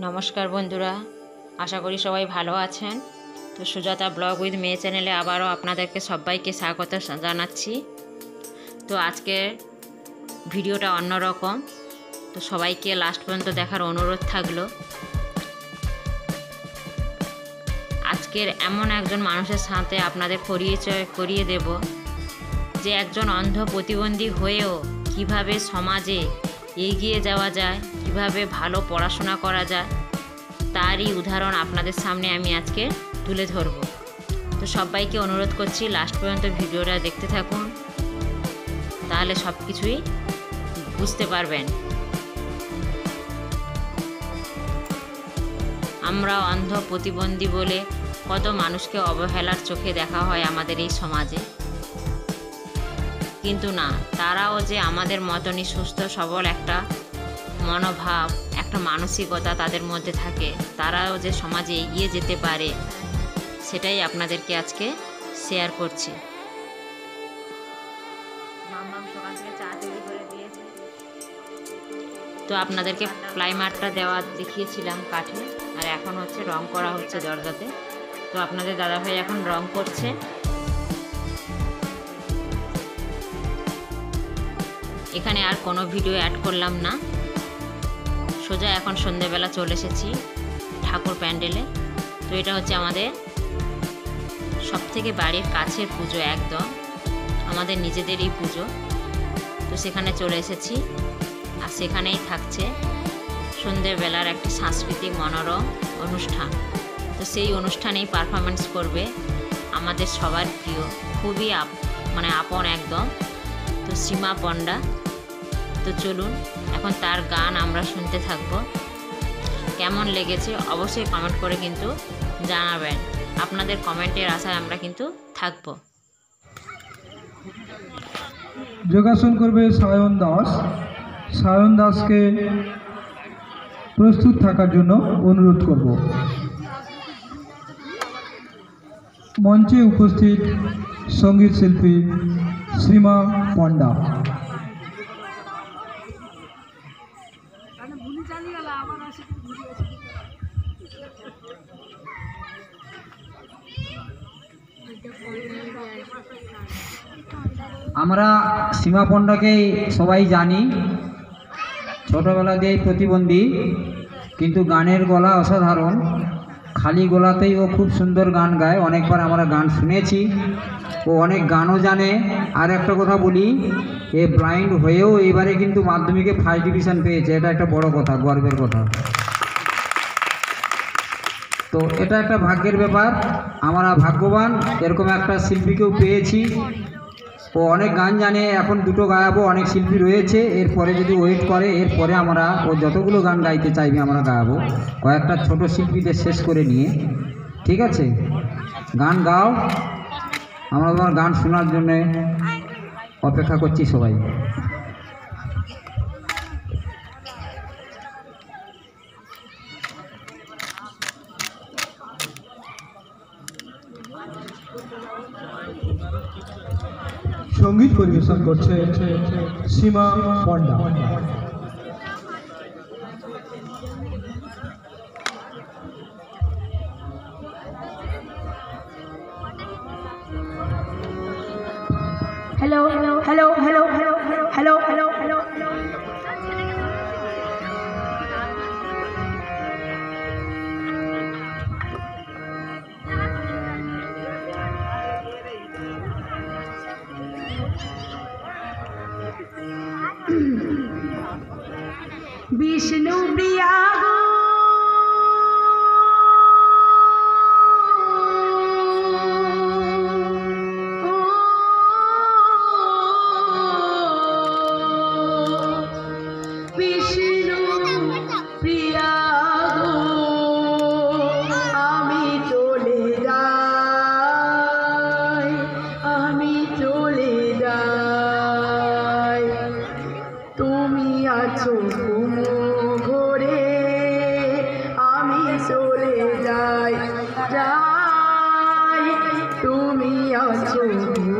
নমস্কার বন্ধুরা, আশা করি সবাই ভালো আছেন। তো সুজাতা ব্লগ উইথ মেয়ে চ্যানেলে আবারও আপনাদেরকে সবাইকে স্বাগত জানাচ্ছি। তো আজকে ভিডিওটা অন্যরকম। তো সবাইকে লাস্ট পর্যন্ত দেখার অনুরোধ থাকল। আজকের এমন একজন মানুষের সাথে আপনাদের পরিচয় করিয়ে দেব, যে একজন অন্ধ প্রতিবন্ধী হয়েও কীভাবে সমাজে এগিয়ে যাওয়া যায়, কীভাবে ভালো পড়াশোনা করা যায়, তারই উদাহরণ আপনাদের সামনে আমি আজকে তুলে ধরব। তো সবাইকে অনুরোধ করছি লাস্ট পর্যন্ত ভিডিওটা দেখতে থাকুন, তাহলে সব কিছুই বুঝতে পারবেন। আমরা অন্ধ প্রতিবন্ধী বলে কত মানুষকে অবহেলার চোখে দেখা হয় আমাদের এই সমাজে। কিন্তু না তারাও যে আমাদের মতনই সুস্থ সবল একটা মনোভাব একটা মানসিকতা তাদের মধ্যে থাকে তারাও যে সমাজে এগিয়ে যেতে পারে সেটাই আপনাদেরকে আজকে শেয়ার করছি। তো আপনাদেরকে প্লাইমারটা দেওয়া দেখিয়েছিলাম কাঠে আর এখন হচ্ছে রং করা হচ্ছে দরজাতে। তো আপনাদের দাদাভাই এখন রং করছে। এখানে আর কোনো ভিডিও অ্যাড করলাম না। সোজা এখন সন্ধেবেলা চলে এসেছি ঠাকুর প্যান্ডেলে। তো এটা হচ্ছে আমাদের সব থেকে বাড়ির কাছের পুজো একদম। আমাদের নিজেদেরই পুজো। তো সেখানে চলে এসেছি আর সেখানেই থাকছে সন্ধেবেলার একটি সাংস্কৃতিক মনোরম অনুষ্ঠান। তো সেই অনুষ্ঠানেই পারফরমেন্স করবে আমাদের সবার প্রিয়। খুবই আপ মানে আপন একদম। তো সীমা পণ্ডা তো চলুন, এখন তার গান আমরা শুনতে থাকব। কেমন লেগেছে অবশ্যই কমেন্ট করে কিন্তু জানাবেন। আপনাদের কমেন্টের আশায় আমরা কিন্তু থাকব। যোগাসন করবে সায়ন দাস। সায়ন দাসকে প্রস্তুত থাকার জন্য অনুরোধ করব। মঞ্চে উপস্থিত সংগীত শিল্পী শ্রীমা পণ্ডা। আমরা সীমা পণ্ডাকে সবাই জানি, ছোটোবেলা দিয়েই প্রতিবন্ধী, কিন্তু গানের গলা অসাধারণ। খালি গলাতেই ও খুব সুন্দর গান গায়। অনেকবার আমরা গান শুনেছি। ও অনেক গানও জানে। আর একটা কথা বলি, এ ব্লাইন্ড হয়েও এবারে কিন্তু মাধ্যমিকে ফার্স্ট ডিভিশন পেয়েছে। এটা একটা বড় কথা, গর্বের কথা। তো এটা একটা ভাগ্যের ব্যাপার। আমরা ভাগ্যবান, এরকম একটা শিল্পীকেও পেয়েছি। ও অনেক গান জানে, এখন দুটো গায়াবো অনেক শিল্পী রয়েছে। এরপরে যদি ওয়েট করে, এরপরে আমরা ও যতগুলো গান গাইতে চাইবে, আমরা গায়াবো কয়েকটা ছোট শিল্পীদের শেষ করে নিয়ে। ঠিক আছে? গান গাও। আমরা তোমার গান শোনার জন্যে অপেক্ষা করছি সবাই। সংগীত পরিবেশন করছে সীমা Panda. Colombia. Thank you.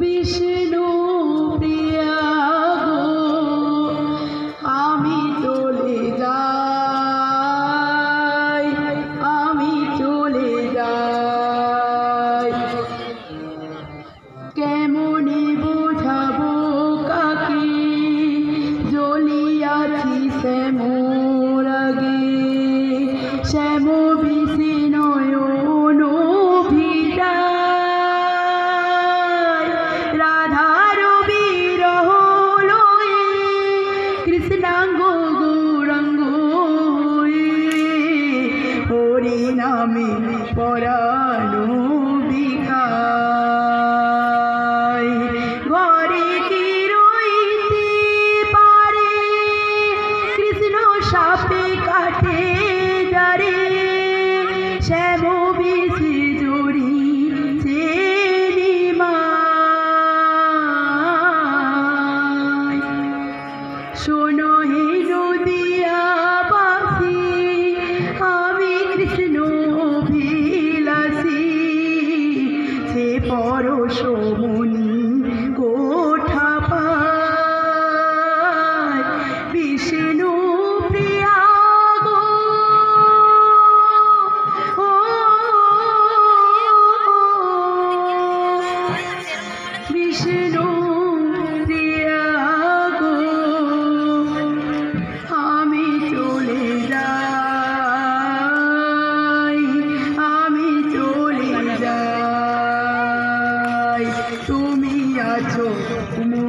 Vishnu তুমি আছো ঘরে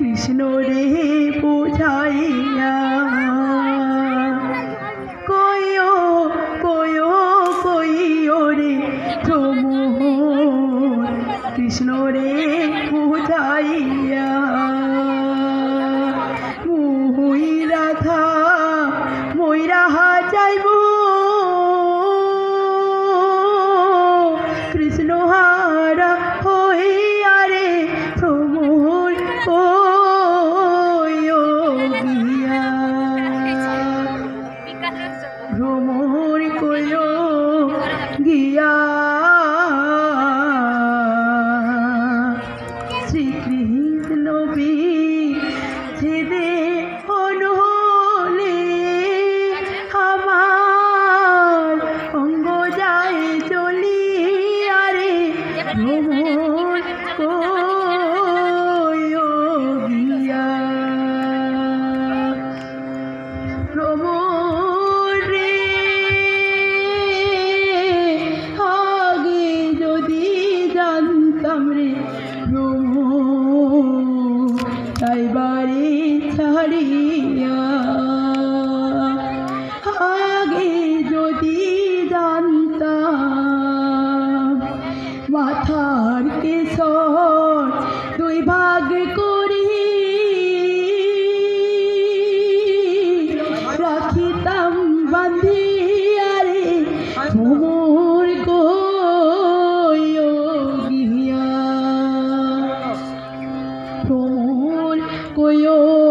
কৃষ্ণ রে বোঝাইয়া رمول قيود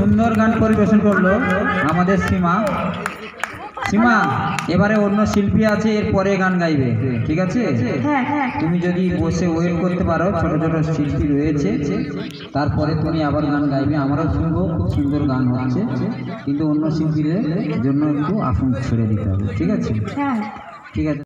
সুন্দর গান পরিবেশন করল আমাদের সীমা। সীমা এবারে অন্য শিল্পী আছে এর পরে গান গাইবে ঠিক আছে? হ্যাঁ, হ্যাঁ। তুমি যদি বসে ওয়েট করতে পারো ছোট ছোট শিল্পী রয়েছে তারপরে তুমি আবার গান গাইবে। আমারও শুনব খুব সুন্দর গান হচ্ছে কিন্তু অন্য শিল্পীদের জন্য একটু আসন ছেড়ে দিতে হবে ঠিক আছে? হ্যাঁ। ঠিক আছে।